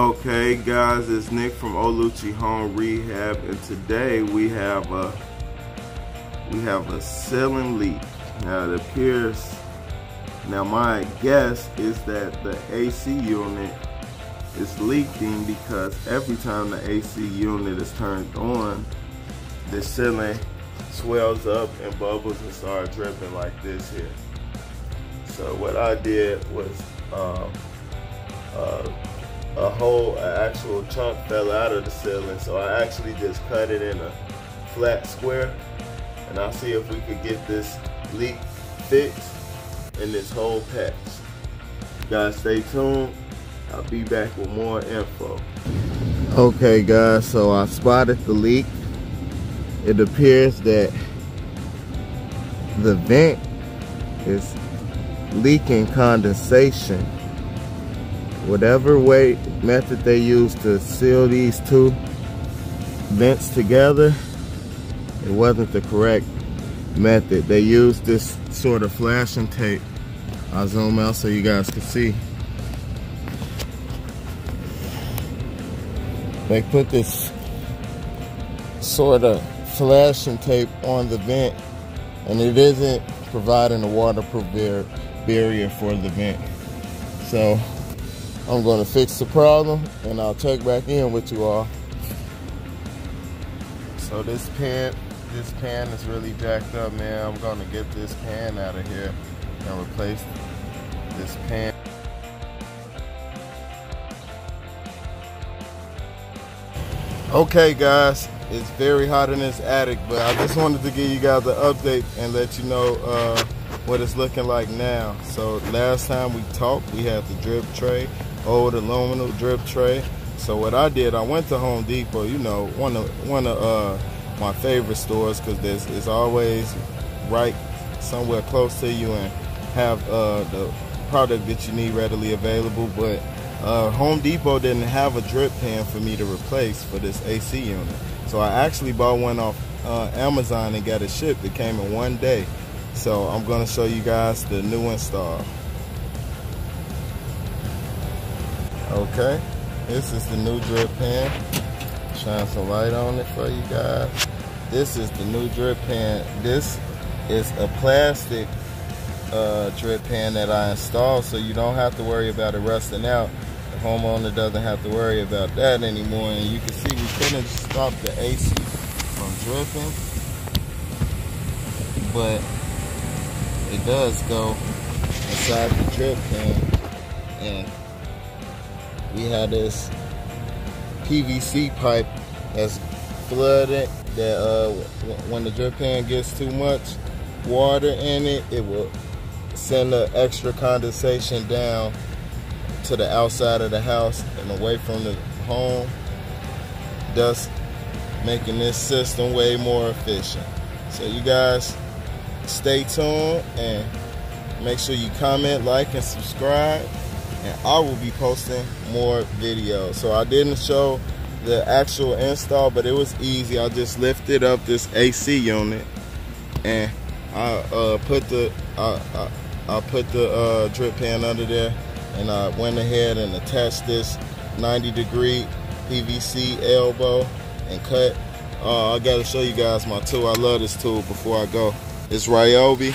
Okay guys, it's Nick from Oluchi Home Rehab and today we have a we have a ceiling leak. Now it appears now my guess is that the AC unit is leaking because every time the AC unit is turned on, the ceiling swells up and bubbles and start dripping like this here. So what I did was um, uh, a whole an actual chunk fell out of the ceiling so I actually just cut it in a flat square and I'll see if we could get this leak fixed in this whole patch. You guys stay tuned. I'll be back with more info. Okay guys, so I spotted the leak. It appears that the vent is leaking condensation whatever way method they use to seal these two vents together, it wasn't the correct method. They used this sort of flashing tape. I'll zoom out so you guys can see. They put this sort of flashing tape on the vent and it isn't providing a waterproof barrier for the vent. So I'm gonna fix the problem and I'll check back in with you all. So this pan, this pan is really jacked up, man. I'm gonna get this pan out of here and replace this pan. Okay guys, it's very hot in this attic, but I just wanted to give you guys an update and let you know uh, what it's looking like now. So last time we talked, we had the drip tray old aluminum drip tray. So what I did, I went to Home Depot, you know, one of one of uh, my favorite stores because there's it's always right somewhere close to you and have uh, the product that you need readily available. But uh, Home Depot didn't have a drip pan for me to replace for this AC unit. So I actually bought one off uh, Amazon and got it shipped. It came in one day. So I'm gonna show you guys the new install. Okay, this is the new drip pan. Shine some light on it for you guys. This is the new drip pan. This is a plastic uh, drip pan that I installed so you don't have to worry about it rusting out. The homeowner doesn't have to worry about that anymore. And you can see we couldn't stop the AC from dripping, but it does go inside the drip pan and we have this PVC pipe that's flooded that uh, when the drip pan gets too much water in it, it will send the extra condensation down to the outside of the house and away from the home, thus making this system way more efficient. So you guys stay tuned and make sure you comment, like, and subscribe and I will be posting more videos. So I didn't show the actual install, but it was easy. I just lifted up this AC unit and I uh, put the I, I, I put the uh, drip pan under there and I went ahead and attached this 90 degree PVC elbow and cut. Uh, I gotta show you guys my tool. I love this tool before I go. It's Ryobi.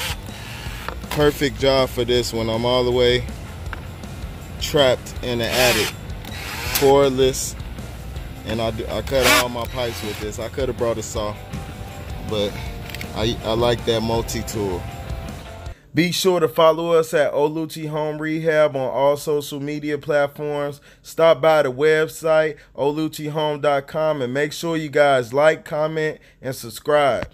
Perfect job for this when I'm all the way trapped in the attic, cordless, and I, I cut all my pipes with this. I could have brought a saw, but I, I like that multi-tool. Be sure to follow us at Oluchi Home Rehab on all social media platforms. Stop by the website, oluchihome.com, and make sure you guys like, comment, and subscribe.